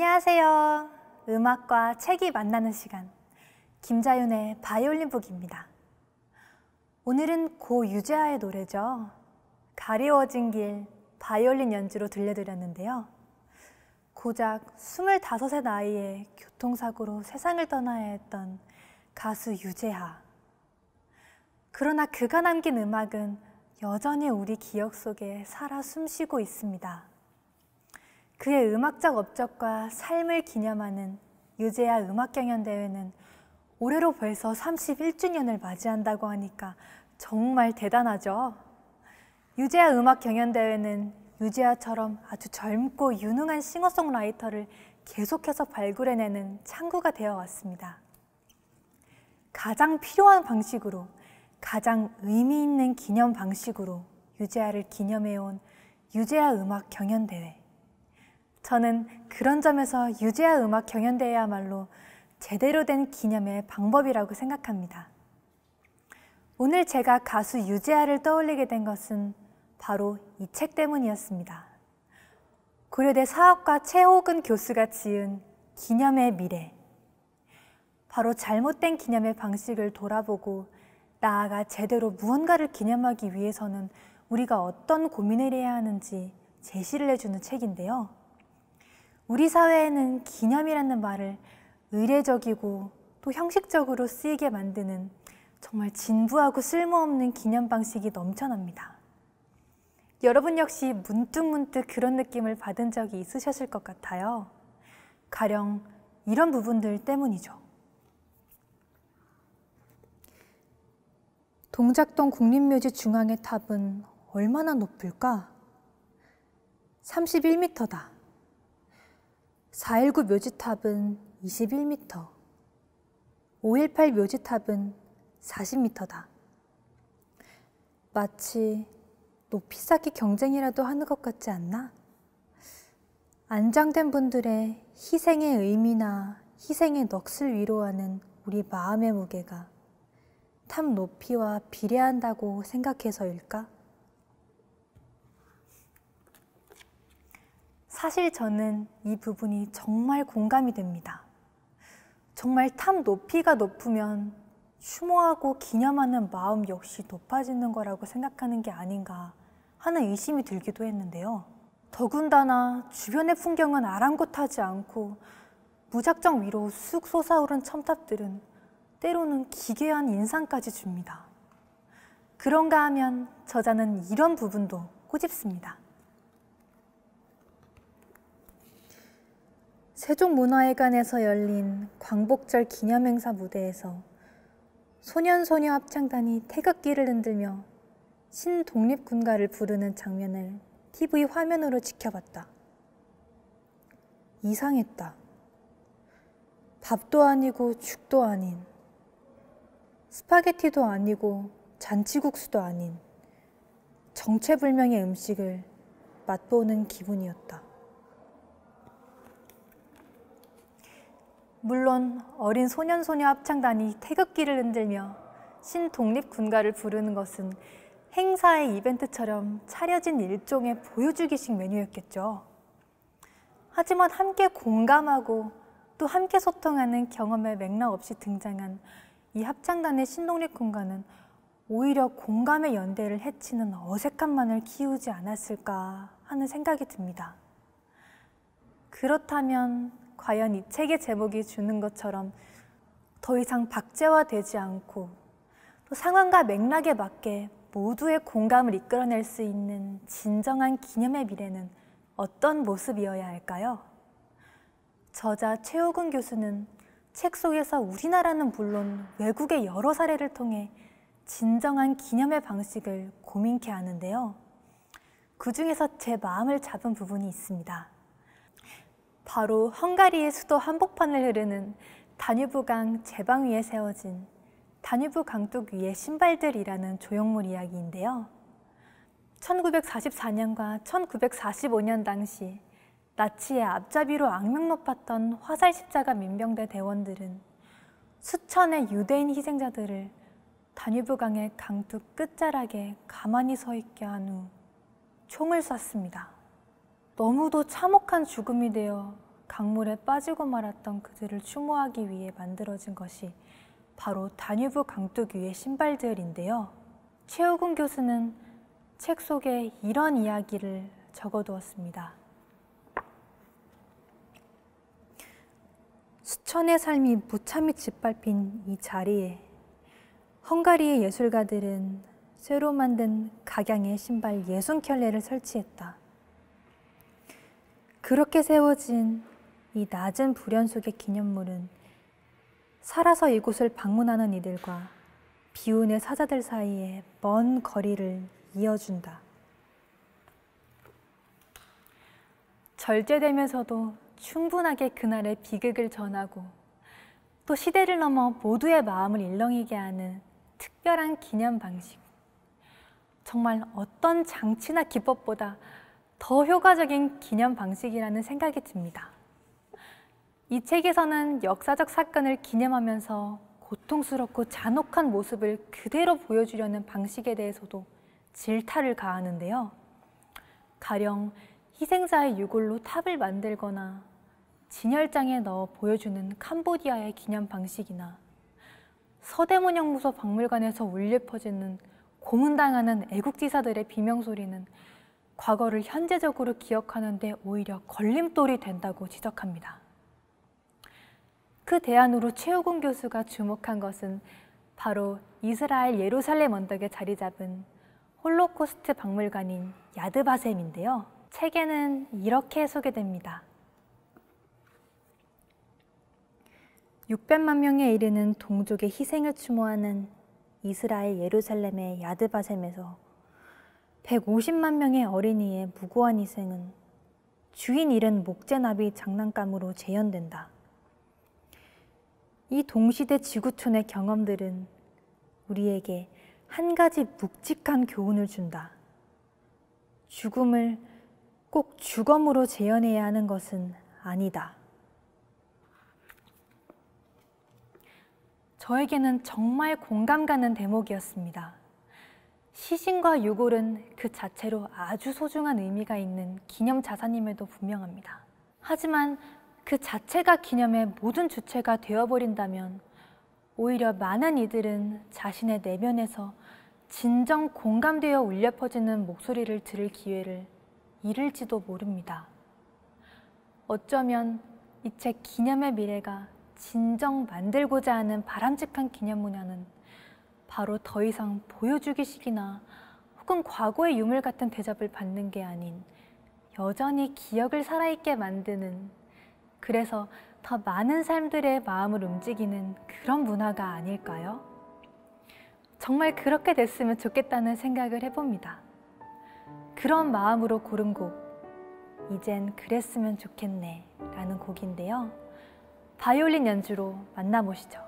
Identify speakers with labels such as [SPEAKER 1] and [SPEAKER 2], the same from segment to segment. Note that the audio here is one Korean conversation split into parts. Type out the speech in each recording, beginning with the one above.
[SPEAKER 1] 안녕하세요. 음악과 책이 만나는 시간. 김자윤의 바이올린 북입니다. 오늘은 고 유재하의 노래죠. 가리워진 길 바이올린 연주로 들려드렸는데요. 고작 25세 나이에 교통사고로 세상을 떠나야 했던 가수 유재하. 그러나 그가 남긴 음악은 여전히 우리 기억 속에 살아 숨쉬고 있습니다. 그의 음악적 업적과 삶을 기념하는 유재하 음악경연대회는 올해로 벌써 31주년을 맞이한다고 하니까 정말 대단하죠. 유재하 음악경연대회는 유재하처럼 아주 젊고 유능한 싱어송라이터를 계속해서 발굴해내는 창구가 되어 왔습니다. 가장 필요한 방식으로 가장 의미 있는 기념 방식으로 유재하를 기념해온 유재하 음악 경연대회. 저는 그런 점에서 유재하 음악 경연대회야말로 제대로 된 기념의 방법이라고 생각합니다. 오늘 제가 가수 유재하를 떠올리게 된 것은 바로 이 책 때문이었습니다. 고려대 사학과 최호근 교수가 지은 기념의 미래. 바로 잘못된 기념의 방식을 돌아보고 나아가 제대로 무언가를 기념하기 위해서는 우리가 어떤 고민을 해야 하는지 제시를 해주는 책인데요. 우리 사회에는 기념이라는 말을 의례적이고 또 형식적으로 쓰이게 만드는 정말 진부하고 쓸모없는 기념 방식이 넘쳐납니다. 여러분 역시 문득문득 그런 느낌을 받은 적이 있으셨을 것 같아요. 가령 이런 부분들 때문이죠. 동작동 국립묘지 중앙의 탑은 얼마나 높을까? 31m다. 419 묘지탑은 21m. 518 묘지탑은 40m다. 마치 높이 쌓기 경쟁이라도 하는 것 같지 않나? 안장된 분들의 희생의 의미나 희생의 넋을 위로하는 우리 마음의 무게가 탑 높이와 비례한다고 생각해서일까? 사실 저는 이 부분이 정말 공감이 됩니다. 정말 탑 높이가 높으면 추모하고 기념하는 마음 역시 높아지는 거라고 생각하는 게 아닌가 하는 의심이 들기도 했는데요. 더군다나 주변의 풍경은 아랑곳하지 않고 무작정 위로 쑥 솟아오른 첨탑들은 때로는 기괴한 인상까지 줍니다. 그런가 하면 저자는 이런 부분도 꼬집습니다. 세종문화회관에서 열린 광복절 기념행사 무대에서 소년소녀 합창단이 태극기를 흔들며 신독립군가를 부르는 장면을 TV 화면으로 지켜봤다. 이상했다. 밥도 아니고 죽도 아닌 스파게티도 아니고 잔치국수도 아닌 정체불명의 음식을 맛보는 기분이었다. 물론 어린 소년소녀 합창단이 태극기를 흔들며 신독립군가를 부르는 것은 행사의 이벤트처럼 차려진 일종의 보여주기식 메뉴였겠죠. 하지만 함께 공감하고 또 함께 소통하는 경험의 맥락 없이 등장한 이 합창단의 공간은 오히려 공감의 연대를 해치는 어색함만을 키우지 않았을까 하는 생각이 듭니다. 그렇다면 과연 이 책의 제목이 주는 것처럼 더 이상 박제화되지 않고 또 상황과 맥락에 맞게 모두의 공감을 이끌어낼 수 있는 진정한 기념의 미래는 어떤 모습이어야 할까요? 저자 최호근 교수는 책 속에서 우리나라는 물론 외국의 여러 사례를 통해 진정한 기념의 방식을 고민케 하는데요. 그 중에서 제 마음을 잡은 부분이 있습니다. 바로 헝가리의 수도 한복판을 흐르는 다뉴브강 제방 위에 세워진 다뉴브 강둑 위의 신발들이라는 조형물 이야기인데요. 1944년과 1945년 당시 나치의 앞잡이로 악명 높았던 화살 십자가 민병대 대원들은 수천의 유대인 희생자들을 다뉴브강의 강둑 끝자락에 가만히 서 있게 한 후 총을 쐈습니다. 너무도 참혹한 죽음이 되어 강물에 빠지고 말았던 그들을 추모하기 위해 만들어진 것이 바로 다뉴브 강둑 위의 신발들인데요. 최우근 교수는 책 속에 이런 이야기를 적어두었습니다. 수천의 삶이 무참히 짓밟힌 이 자리에 헝가리의 예술가들은 새로 만든 각양의 신발 예순 켤레를 설치했다. 그렇게 세워진 이 낮은 불연 속의 기념물은 살아서 이곳을 방문하는 이들과 비운의 사자들 사이에 먼 거리를 이어준다. 절제되면서도 충분하게 그날의 비극을 전하고 또 시대를 넘어 모두의 마음을 일렁이게 하는 특별한 기념 방식. 정말 어떤 장치나 기법보다 더 효과적인 기념 방식이라는 생각이 듭니다. 이 책에서는 역사적 사건을 기념하면서 고통스럽고 잔혹한 모습을 그대로 보여주려는 방식에 대해서도 질타를 가하는데요. 가령 희생자의 유골로 탑을 만들거나 진열장에 넣어 보여주는 캄보디아의 기념 방식이나 서대문영무소 박물관에서 울려 퍼지는 고문당하는 애국지사들의 비명소리는 과거를 현재적으로 기억하는데 오히려 걸림돌이 된다고 지적합니다. 그 대안으로 최우근 교수가 주목한 것은 바로 이스라엘 예루살렘 언덕에 자리 잡은 홀로코스트 박물관인 야드바셈인데요. 책에는 이렇게 소개됩니다. 600만 명에 이르는 동족의 희생을 추모하는 이스라엘 예루살렘의 야드바셈에서 150만 명의 어린이의 무고한 희생은 주인 잃은 목재나비 장난감으로 재현된다. 이 동시대 지구촌의 경험들은 우리에게 한 가지 묵직한 교훈을 준다. 죽음을 꼭 주검으로 재현해야 하는 것은 아니다. 저에게는 정말 공감 가는 대목이었습니다. 시신과 유골은 그 자체로 아주 소중한 의미가 있는 기념 자산임에도 분명합니다. 하지만 그 자체가 기념의 모든 주체가 되어버린다면 오히려 많은 이들은 자신의 내면에서 진정 공감되어 울려 퍼지는 목소리를 들을 기회를 잃을지도 모릅니다. 어쩌면 이 책 기념의 미래가 진정 만들고자 하는 바람직한 기념 문화는 바로 더 이상 보여주기식이나 혹은 과거의 유물 같은 대접을 받는 게 아닌 여전히 기억을 살아있게 만드는 그래서 더 많은 삶들의 마음을 움직이는 그런 문화가 아닐까요? 정말 그렇게 됐으면 좋겠다는 생각을 해봅니다. 그런 마음으로 고른 곡, 이젠 그랬으면 좋겠네 라는 곡인데요. 바이올린 연주로 만나보시죠.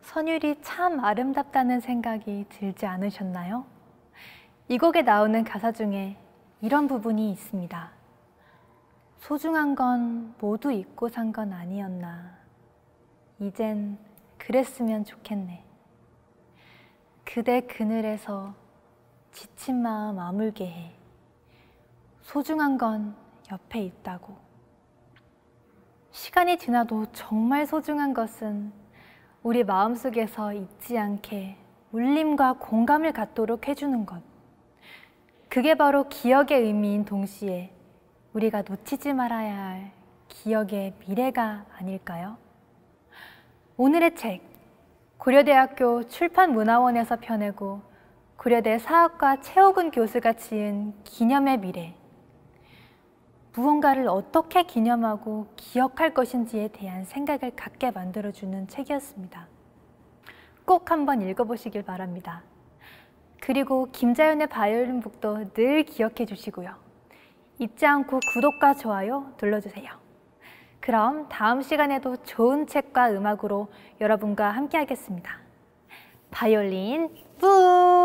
[SPEAKER 1] 선율이 참 아름답다는 생각이 들지 않으셨나요? 이 곡에 나오는 가사 중에 이런 부분이 있습니다. 소중한 건 모두 잊고 산 건 아니었나. 이젠 그랬으면 좋겠네. 그대 그늘에서 지친 마음 아물게 해. 소중한 건 옆에 있다고. 시간이 지나도 정말 소중한 것은 우리 마음속에서 잊지 않게 울림과 공감을 갖도록 해주는 것. 그게 바로 기억의 의미인 동시에 우리가 놓치지 말아야 할 기억의 미래가 아닐까요? 오늘의 책, 고려대학교 출판문화원에서 펴내고 고려대 사학과 최호근 교수가 지은 기념의 미래. 무언가를 어떻게 기념하고 기억할 것인지에 대한 생각을 갖게 만들어주는 책이었습니다. 꼭 한번 읽어보시길 바랍니다. 그리고 김자연의 바이올린 북도 늘 기억해 주시고요. 잊지 않고 구독과 좋아요 눌러주세요. 그럼 다음 시간에도 좋은 책과 음악으로 여러분과 함께 하겠습니다. 바이올린 북!